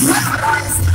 Yes.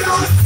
Don't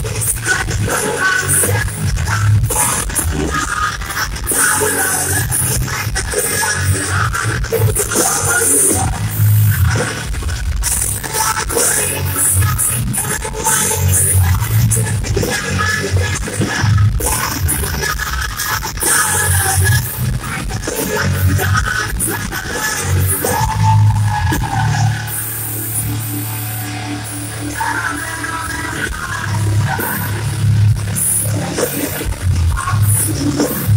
you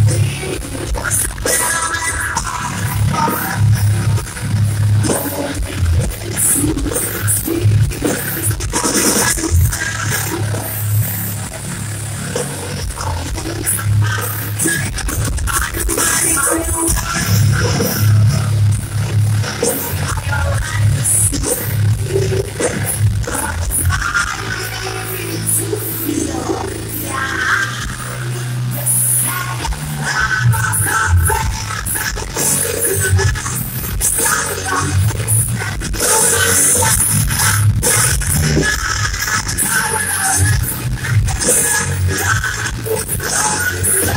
Deportes.